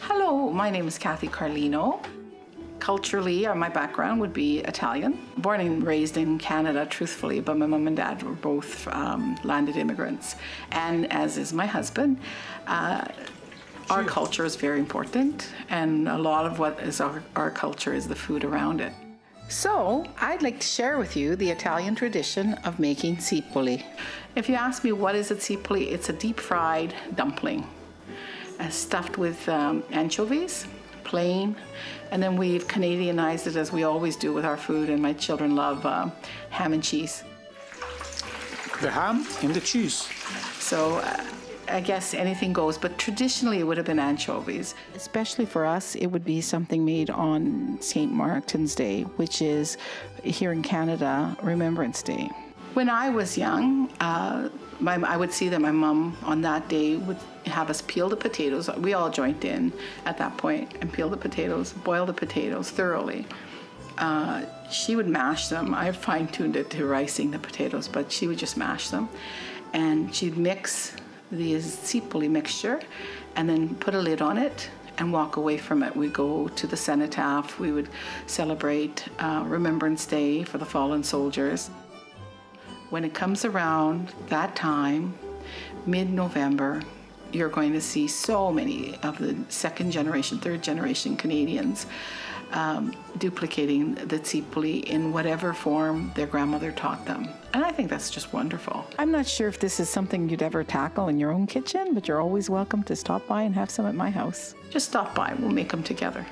Hello, my name is Kathy Carlino. Culturally, my background would be Italian. Born and raised in Canada, truthfully, but my mom and dad were both um, landed immigrants. And as is my husband, uh, our culture is very important, and a lot of what is our, our culture is the food around it. So, I'd like to share with you the Italian tradition of making zippoli. If you ask me what is a zippoli, it's a deep fried dumpling uh, stuffed with um, anchovies, plain, and then we've Canadianized it as we always do with our food, and my children love uh, ham and cheese. The ham and the cheese. So uh, I guess anything goes, but traditionally it would have been anchovies. Especially for us, it would be something made on St. Martin's Day, which is here in Canada, Remembrance Day. When I was young, uh, my, I would see that my mom on that day would have us peel the potatoes. We all joined in at that point and peel the potatoes, boil the potatoes thoroughly. Uh, she would mash them. I fine tuned it to ricing the potatoes, but she would just mash them. And she'd mix the zippoli mixture and then put a lid on it and walk away from it. We'd go to the cenotaph, we would celebrate uh, Remembrance Day for the fallen soldiers. When it comes around that time, mid November, you're going to see so many of the second generation, third generation Canadians um, duplicating the zippoli in whatever form their grandmother taught them. And I think that's just wonderful. I'm not sure if this is something you'd ever tackle in your own kitchen, but you're always welcome to stop by and have some at my house. Just stop by, we'll make them together.